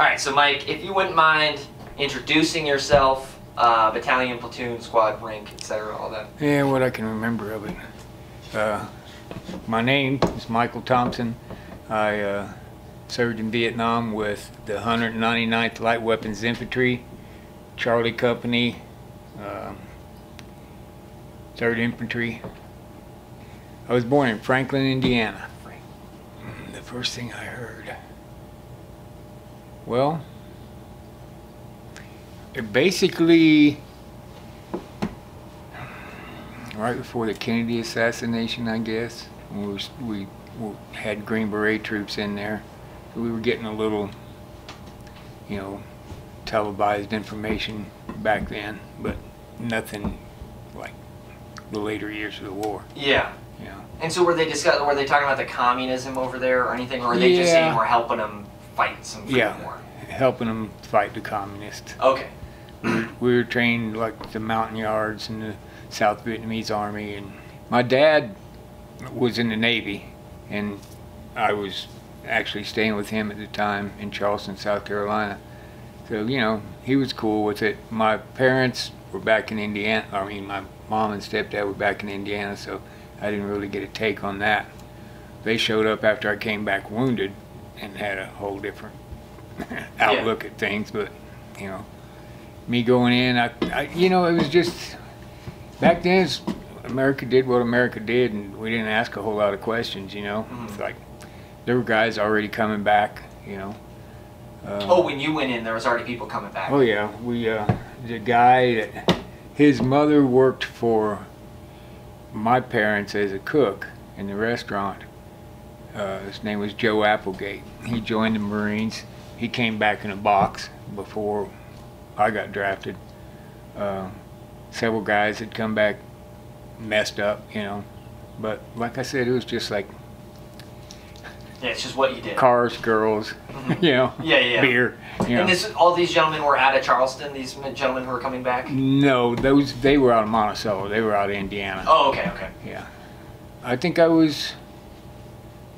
All right, so Mike, if you wouldn't mind introducing yourself, uh, battalion, platoon, squad, rank, etc., all that. Yeah, what I can remember of it. Uh, my name is Michael Thompson. I uh, served in Vietnam with the 199th Light Weapons Infantry, Charlie Company, um 3rd Infantry. I was born in Franklin, Indiana. Mm, The first thing I heard. Well, it basically right before the Kennedy assassination, I guess. We, was, we we had Green Beret troops in there. So we were getting a little, you know, televised information back then, but nothing like the later years of the war. Yeah. Know. And so were they discuss- Were they talking about the communism over there or anything, or were they just saying we're helping them fight some Yeah. war? Helping them fight the communists. Okay. we, were, we were trained like the Montagnards in the South Vietnamese army, and my dad was in the Navy, and I was actually staying with him at the time in Charleston, South Carolina. So you know he was cool with it. My parents were back in Indiana. I mean, my mom and stepdad were back in Indiana, so I didn't really get a take on that. They showed up after I came back wounded, and had a whole different outlook at things. But you know me going in, I, I, you know, it was just back then. America did what America did, and we didn't ask a whole lot of questions. You know, Mhm. it's like there were guys already coming back. You know. Uh, Oh, when you went in, there was already people coming back. Oh yeah, we uh, the guy that his mother worked for my parents as a cook in the restaurant. Uh, his name was Joe Applegate. He joined the Marines. He came back in a box before I got drafted. Uh, several guys had come back messed up, you know. But like I said, it was just like Yeah, it's just what you did. cars, girls, Mhm. you know, Yeah, yeah. beer. You know. And this, all these gentlemen were out of Charleston. These gentlemen who were coming back. No, those they were out of Monticello. They were out of Indiana. Oh, okay, okay. Yeah, I think I was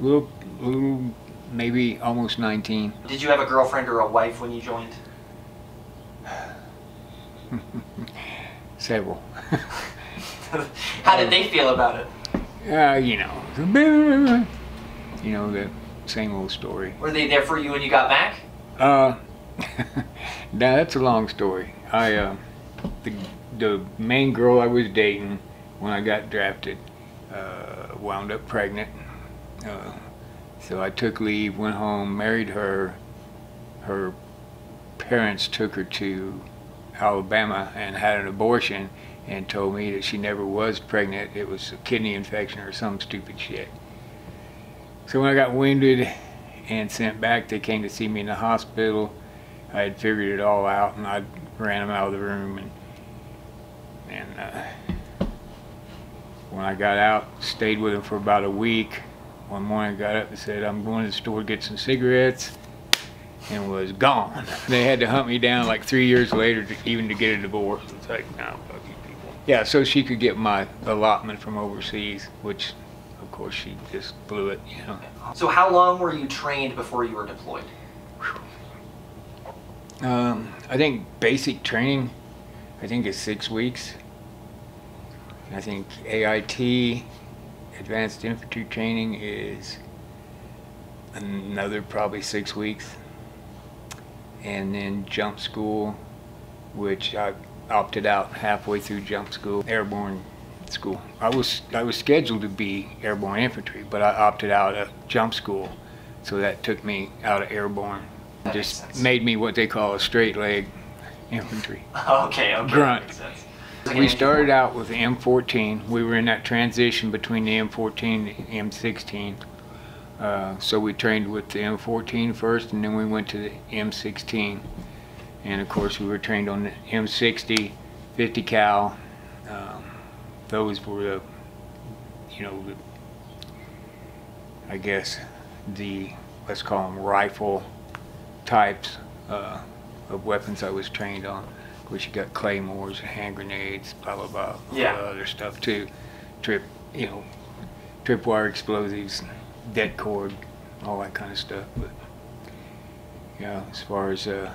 a little, little, maybe almost 19. Did you have a girlfriend or a wife when you joined? Several. How did they feel about it? Uh, you know, you know the same old story. Were they there for you when you got back? Uh, now that's a long story. I uh, the the main girl I was dating when I got drafted uh, wound up pregnant. Uh, so I took leave, went home, married her. Her parents took her to Alabama and had an abortion and told me that she never was pregnant. It was a kidney infection or some stupid shit. So when I got wounded and sent back, they came to see me in the hospital. I had figured it all out and I ran them out of the room and and uh, when I got out, stayed with them for about a week. One morning I got up and said, I'm going to the store to get some cigarettes and was gone. They had to hunt me down like three years later to, even to get a divorce. It's like, no, fuck you people. Yeah, so she could get my allotment from overseas, which of course she just blew it, you know. So how long were you trained before you were deployed? Um, I think basic training, I think is six weeks. I think AIT, advanced infantry training, is another probably six weeks. And then jump school, which I opted out halfway through jump school, airborne school. I was I was scheduled to be airborne infantry, but I opted out of jump school, so that took me out of airborne. That Just made me what they call a straight leg infantry. Okay, okay. Grunt. We started out with the M14. We were in that transition between the M14 and the M16. Uh, so we trained with the M14 first, and then we went to the M16. And of course, we were trained on the M60, 50 cal. Um, those were the, you know, the, I guess the let's call them rifle types uh, of weapons I was trained on. Of course, you got claymores and hand grenades, blah blah blah, Yeah. other stuff too. Trip, you know, tripwire explosives, det cord, all that kind of stuff. But You know, as far as uh,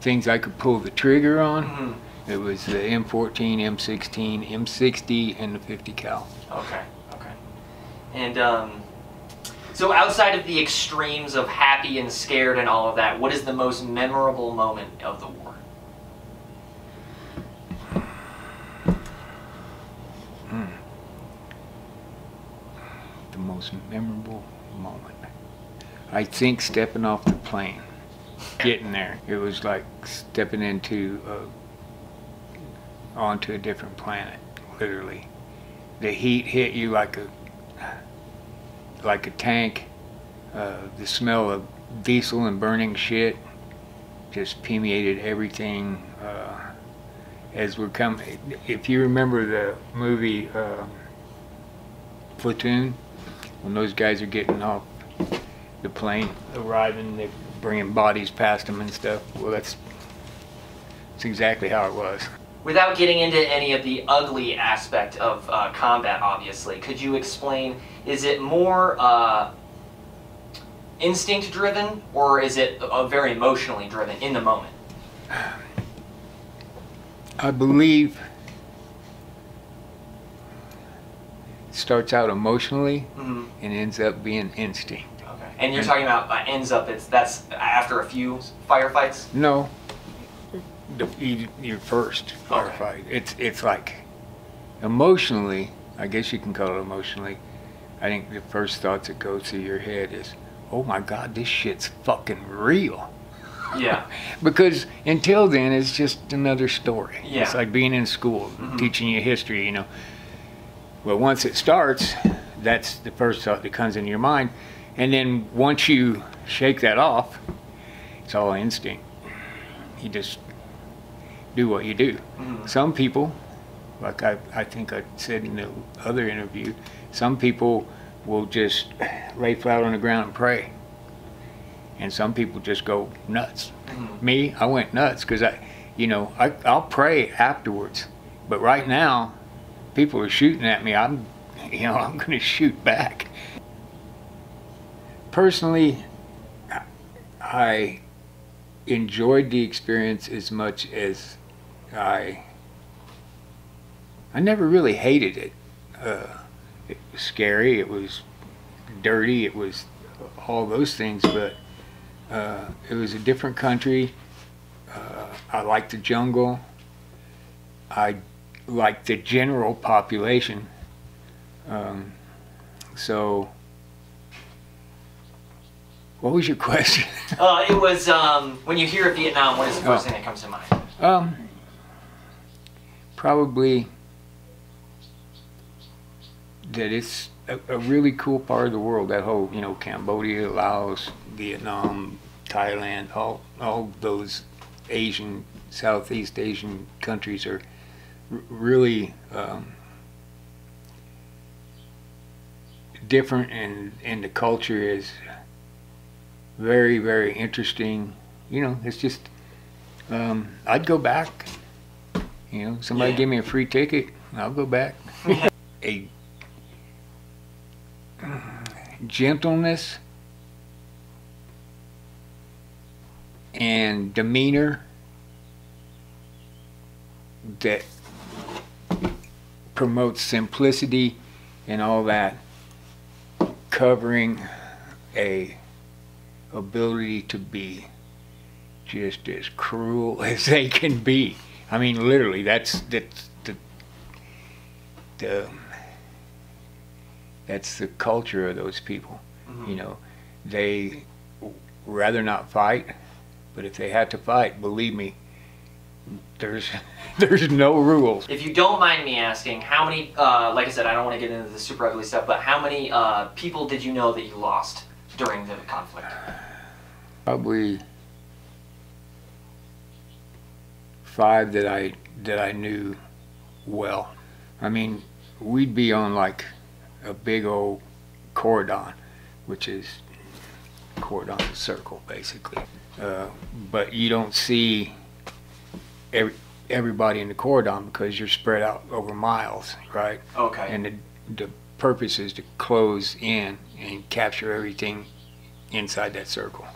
things I could pull the trigger on, Mhm. it was the M14, M16, M60, and the 50 cal. Okay, okay. And um, so outside of the extremes of happy and scared and all of that, what is the most memorable moment of the war? The most memorable moment. I think stepping off the plane, getting there. It was like stepping into a, onto a different planet, literally. The heat hit you like a like a tank. Uh, the smell of diesel and burning shit just permeated everything. Uh, as we're coming, if you remember the movie uh, Platoon, when those guys are getting off the plane, arriving, they're bringing bodies past them and stuff. Well, that's that's exactly how it was. Without getting into any of the ugly aspect of uh, combat, obviously, could you explain? Is it more uh, instinct driven, or is it uh, very emotionally driven in the moment? I believe it starts out emotionally hmm and ends up being instinct. Okay. And you're talking about uh, ends up. It's that's after a few firefights. No, the, you, your first Okay. firefight. It's it's like emotionally. I guess you can call it emotionally. I think the first thoughts that go through your head is, "Oh my God, this shit's fucking real." Yeah. Because until then, it's just another story. Yeah. It's like being in school, Mhm. teaching you history, you know. Well, once it starts, that's the first thought that comes into your mind. And then once you shake that off, it's all instinct. You just do what you do. Mhm. Some people, like I, I think I said in the other interview, some people will just lay flat on the ground and pray. And some people just go nuts. Mhm. Me, I went nuts because I, you know, I, I'll pray afterwards. But right now, people are shooting at me. I'm, you know, I'm going to shoot back. Personally, I- enjoyed the experience as much as I. I never really hated it. Uh, it was scary. It was dirty. It was all those things, but uh, it was a different country. Uh, I liked the jungle. I liked the general population. Um, so, what was your question? Uh, it was um, when you hear of Vietnam, what is the first Oh. thing that comes to mind? um, probably that it's a, a really cool part of the world. That whole, you know, Cambodia, Laos, Vietnam, Thailand, all all those Asian, Southeast Asian countries are really um, different, and and the culture is very very interesting. You know, it's just um, I'd go back. You know, somebody Yeah. give me a free ticket, I'll go back. a gentleness and demeanor that promotes simplicity and all that covering a ability to be just as cruel as they can be i mean literally that's that's the the that's the culture of those people Mhm. you know they rather not fight but if they had to fight believe me there's there's no rules If you don't mind me asking, how many, uh, like I said, I don't want to get into the super ugly stuff, but how many uh, people did you know that you lost during the conflict? probably five that I that I knew well. I mean, we'd be on like a big old cordon, which is cordon circle basically. Uh, but you don't see every, everybody in the cordon because you're spread out over miles, right? Okay. And the, the purpose is to close in and capture everything inside that circle.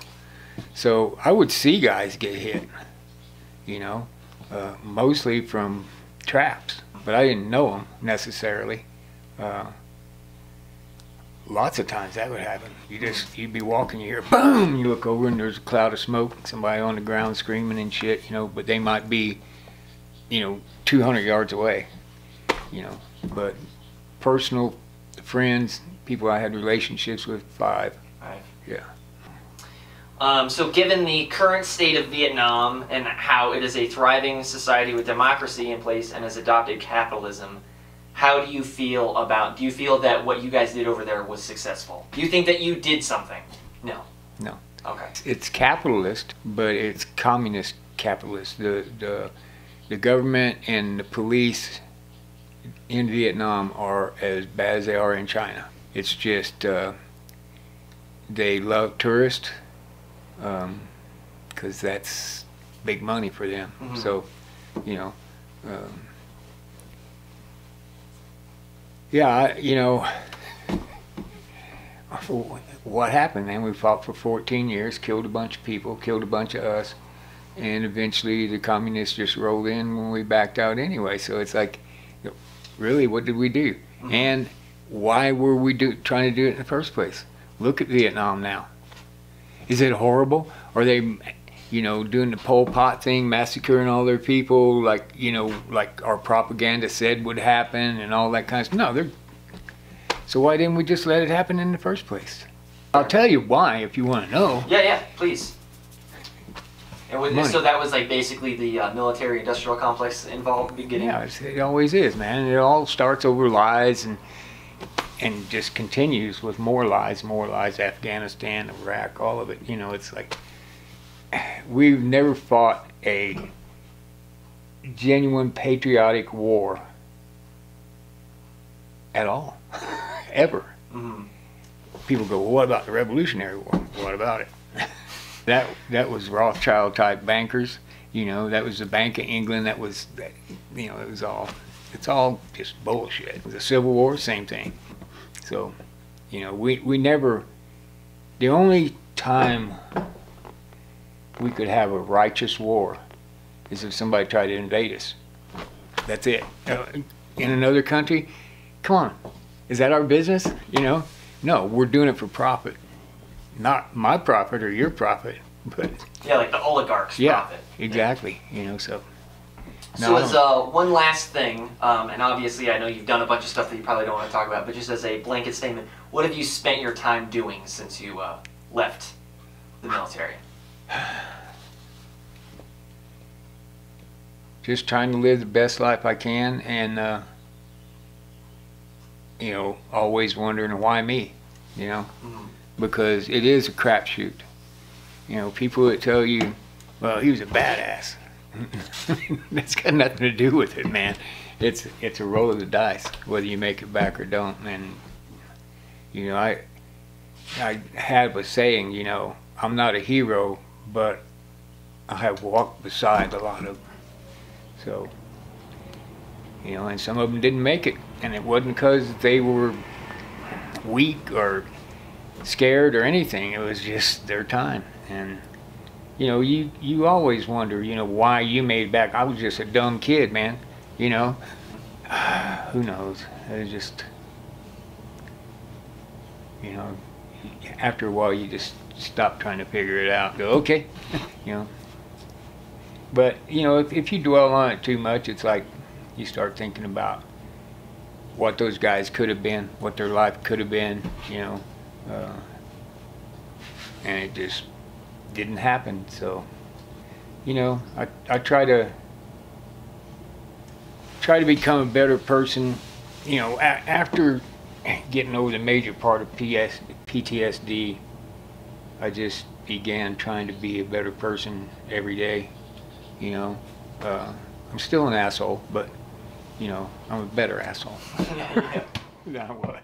So I would see guys get hit, you know, uh, mostly from traps, but I didn't know them necessarily. Uh, lots of times that would happen. You just you'd be walking, you hear boom, you look over and there's a cloud of smoke, somebody on the ground screaming and shit, you know, but they might be, you know, 200 yards away, you know. But personal friends, people I had relationships with, five. Five. Yeah. Um, so, given the current state of Vietnam and how it is a thriving society with democracy in place and has adopted capitalism, how do you feel about? Do you feel that what you guys did over there was successful? Do you think that you did something? No. No. Okay. It's capitalist, but it's communist capitalist. The the the government and the police in Vietnam are as bad as they are in China. It's just uh, they love tourists because that's big money for them. Mhm. So, you know, um, yeah, you know, what happened? Then we fought for 14 years, killed a bunch of people, killed a bunch of us, and eventually the communists just rolled in when we backed out anyway. So it's like, really, what did we do? Mhm. And why were we do, trying to do it in the first place? Look at Vietnam now. Is it horrible? Are they, you know, doing the Pol Pot thing, massacring all their people, like you know, like our propaganda said would happen, and all that kind of stuff? No, they're. So why didn't we just let it happen in the first place? I'll tell you why if you want to know. Yeah, yeah, please. And with, Money. so that was like basically the uh, military-industrial complex involved beginning. Yeah, it's, it always is, man. It all starts over lies and and just continues with more lies, more lies. Afghanistan, Iraq, all of it. You know, it's like we've never fought a genuine patriotic war at all, ever. hmm People go, well, what about the Revolutionary War? What about it? that that was Rothschild type bankers. You know, that was the Bank of England. That was, that, you know, it was all, it's all just bullshit. The Civil War, same thing. So, you know, we we never. The only time we could have a righteous war is if somebody tried to invade us. That's it. In another country, come on, is that our business? You know, no, we're doing it for profit, not my profit or your profit, but Yeah, like the oligarchs' yeah, profit. exactly. You know, so. So No, I as don't- uh, one last thing, um, and obviously I know you've done a bunch of stuff that you probably don't want to talk about, but just as a blanket statement, what have you spent your time doing since you uh, left the military? Just trying to live the best life I can, and uh, you know, always wondering why me, you know, Mhm. because it is a crapshoot. You know, people that tell you, "Well, he was a badass," that's got nothing to do with it, man. It's it's a roll of the dice whether you make it back or don't. And you know, I I had a saying, you know, I'm not a hero, but I have walked beside a lot of them. So, you know, and some of them didn't make it, and it wasn't because they were weak or scared or anything. It was just their time, and you know, you you always wonder, you know, why you made back. I was just a dumb kid, man. You know, who knows? It was just, you know, after a while, you just stop trying to figure it out. Go, okay, you know. But you know, if, if you dwell on it too much, it's like you start thinking about what those guys could have been, what their life could have been, you know, uh, and it just didn't happen. So, you know, I I try to try to become a better person. You know, a- after getting over the major part of PS, PTSD, I just began trying to be a better person every day. You know, uh, I'm still an asshole, but you know, I'm a better asshole yeah. than I was.